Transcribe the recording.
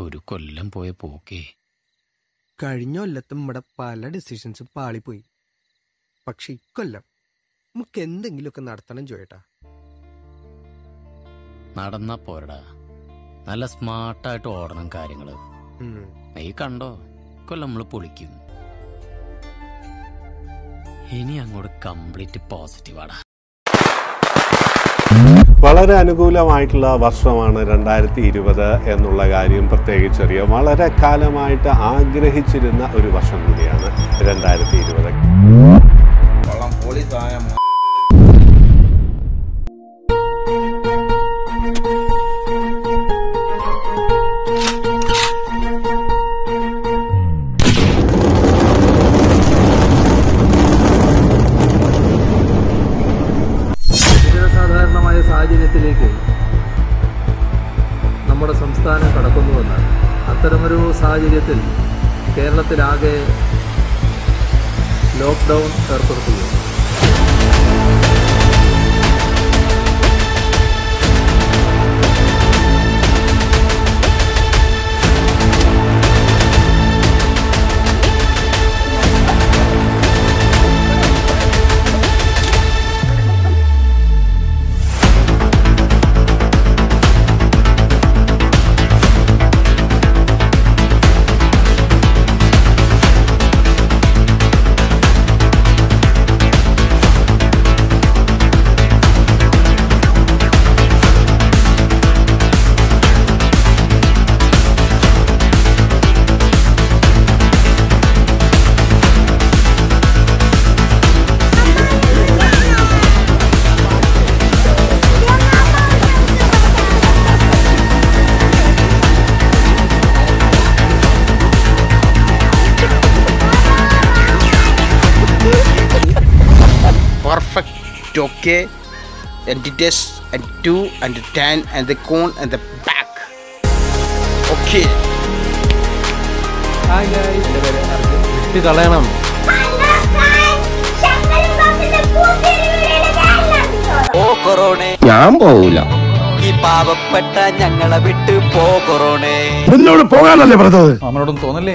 ഒരു കൊല്ലം പോയ പോക്കേ. കഴിഞ്ഞ കൊല്ലത്തും ഇവിടെ പല ഡിസിഷൻസും പാളിപ്പോയി. പക്ഷെ ഇക്കൊല്ലം നമുക്ക് എന്തെങ്കിലുമൊക്കെ നടത്തണം ചോയേട്ടാ നടന്ന പോരടാ. നല്ല സ്മാർട്ടായിട്ട് ഓടണം കാര്യങ്ങൾ. നീ കണ്ടോ? കൊല്ലം നമ്മൾ പൊളിക്കും. ഇനി അങ്ങോട്ട് കംപ്ലീറ്റ് പോസിറ്റീവാടാ വളരെ അനുകൂലമായിട്ടുള്ള വർഷമാണ് രണ്ടായിരത്തി ഇരുപത് എന്നുള്ള കാര്യം പ്രത്യേകിച്ചറിയാം. വളരെ കാലമായിട്ട് ആഗ്രഹിച്ചിരുന്ന ഒരു വർഷം കൂടിയാണ് രണ്ടായിരത്തി ഇരുപത് നമ്മുടെ സംസ്ഥാനം കടക്കുന്നുവെന്ന് അത്തരമൊരു സാഹചര്യത്തിൽ കേരളത്തിലാകെ ലോക്ക്ഡൗൺ ഏർപ്പെടുത്തുകയും okay and details and two and the and and the cone and the back. Okay. വിട്ട് കളയണം. ഓ കൊറോണേ. ഞാൻ പോവൂല. ഈ പാവപ്പെട്ട ഞങ്ങളെ വിട്ട് പോ കൊറോണേ. എന്നോട് പോകാനല്ലേ പറഞ്ഞത്? നമ്മളോടൊന്നും തോന്നല്ലേ?